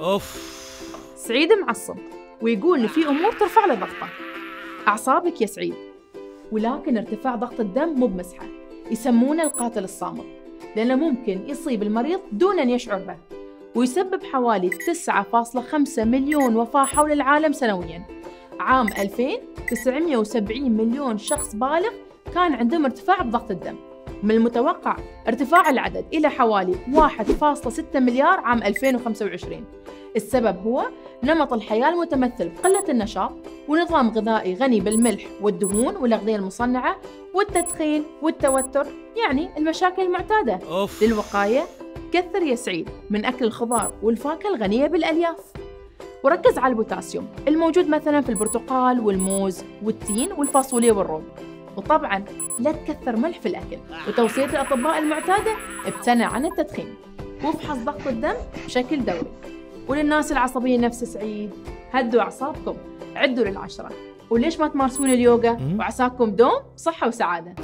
أوف. سعيد معصب ويقول في أمور ترفع له ضغطه. أعصابك يا سعيد. ولكن ارتفاع ضغط الدم مو بمزحة. يسمونه القاتل الصامت. لأنه ممكن يصيب المريض دون أن يشعر به. ويسبب حوالي 9.5 مليون وفاة حول العالم سنوياً. عام 2000 970 مليون شخص بالغ كان عندهم ارتفاع بضغط الدم. من المتوقع ارتفاع العدد إلى حوالي 1.6 مليار عام 2025 السبب هو نمط الحياة المتمثل بقلة النشاط ونظام غذائي غني بالملح والدهون والأغذية المصنعة والتدخين والتوتر يعني المشاكل المعتادة. أوف. للوقاية كثر يا سعيد من أكل الخضار والفاكهة الغنية بالألياف. وركز على البوتاسيوم الموجود مثلا في البرتقال والموز والتين والفاصوليا والروب وطبعا لا تكثر ملح في الأكل وتوصية الأطباء المعتادة. ابتعد عن التدخين. وافحص ضغط الدم بشكل دوري. وللناس العصبية نفس سعيد. هدوا أعصابكم عدوا للعشرة. وليش ما تمارسون اليوغا. وعساكم دوم صحة وسعادة.